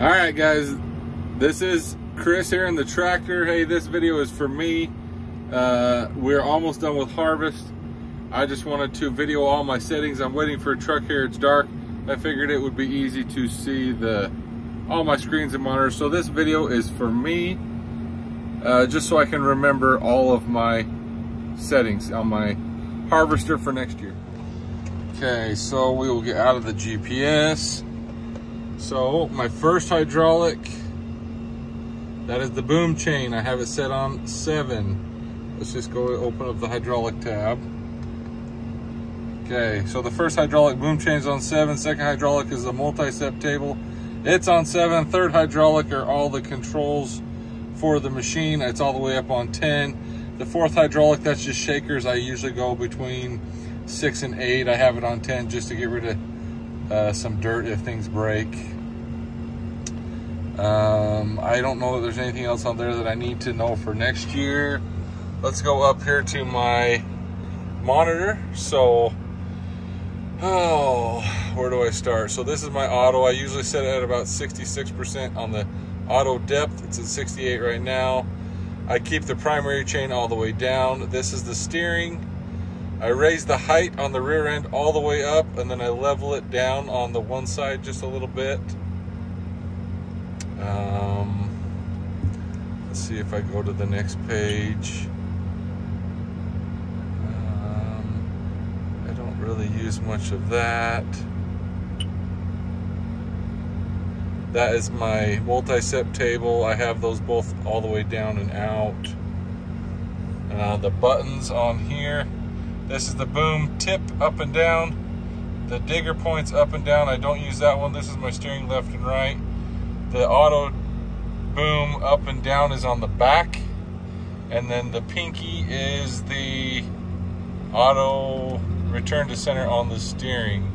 All right, guys, this is Chris here in the tractor. Hey, this video is for me. Uh, we're almost done with harvest. I just wanted to video all my settings. I'm waiting for a truck here. It's dark. I figured it would be easy to see the all my screens and monitors. So this video is for me, uh, just so I can remember all of my settings on my harvester for next year. Okay, so we will get out of the GPS. So my first hydraulic, that is the boom chain. I have it set on seven. Let's just go open up the hydraulic tab. Okay, so the first hydraulic boom chain is on seven. Second hydraulic is the multi-step table. It's on seven. Third hydraulic are all the controls for the machine. It's all the way up on 10. The fourth hydraulic, that's just shakers. I usually go between six and eight. I have it on 10 just to get rid of uh, some dirt if things break. Um, I don't know that there's anything else on there that I need to know for next year. Let's go up here to my monitor. So, oh, where do I start? So this is my auto. I usually set it at about 66% on the auto depth. It's at 68 right now. I keep the primary chain all the way down. This is the steering. I raise the height on the rear end all the way up and then I level it down on the one side just a little bit. Um, let's see if I go to the next page. Um, I don't really use much of that. That is my multi-step table. I have those both all the way down and out. Uh, the buttons on here. This is the boom tip up and down. The digger points up and down. I don't use that one. This is my steering left and right. The auto boom up and down is on the back. And then the pinky is the auto return to center on the steering.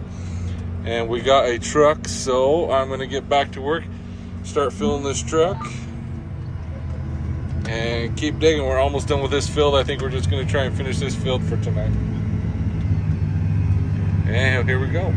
And we got a truck, so I'm gonna get back to work, start filling this truck, and keep digging. We're almost done with this field. I think we're just gonna try and finish this field for tonight. And here we go.